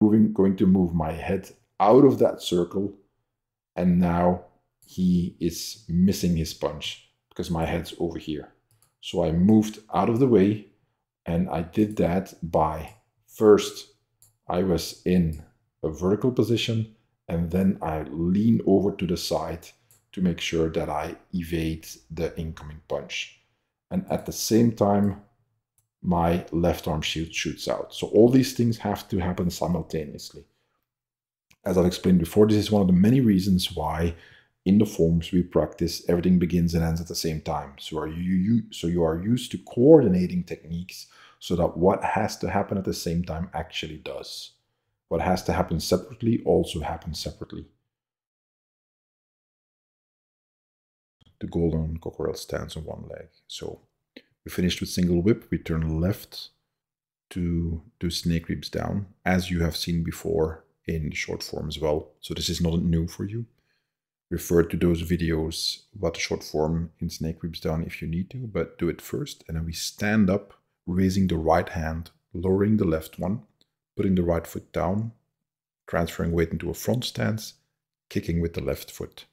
moving, going to move my head out of that circle. And now he is missing his punch because my head's over here. So I moved out of the way and I did that by first I was in a vertical position and then I lean over to the side to make sure that I evade the incoming punch. And at the same time, my left arm shield shoots out. So all these things have to happen simultaneously. As I've explained before, this is one of the many reasons why in the forms we practice everything begins and ends at the same time. So are you, you so you are used to coordinating techniques so that what has to happen at the same time actually does. What has to happen separately also happens separately. The golden cockerel stands on one leg. So we finished with single whip. We turn left to do snake creeps down, as you have seen before in the short form as well. So this is not new for you. Refer to those videos about the short form in snake creeps down if you need to, but do it first. And then we stand up, raising the right hand, lowering the left one, putting the right foot down, transferring weight into a front stance, kicking with the left foot.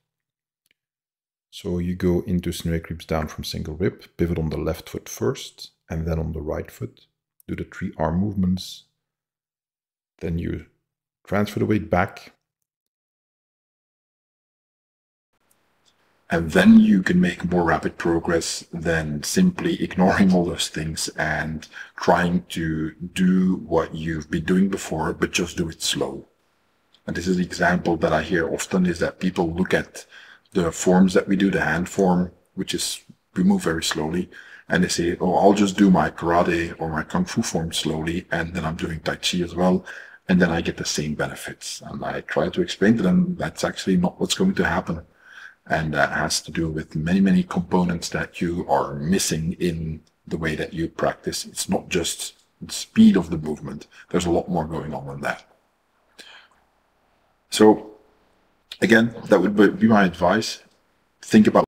So you go into snake creeps down from single whip, pivot on the left foot first, and then on the right foot. Do the three arm movements. Then you transfer the weight back. And then you can make more rapid progress than simply ignoring all those things and trying to do what you've been doing before, but just do it slow. And this is the example that I hear often is that people look at the forms that we do, the hand form, which is we move very slowly, and they say, oh, I'll just do my karate or my kung fu form slowly, and then I'm doing tai chi as well, and then I get the same benefits. And I try to explain to them that's actually not what's going to happen. And that has to do with many, many components that you are missing in the way that you practice. It's not just the speed of the movement. There's a lot more going on than that. So again, that would be my advice. Think about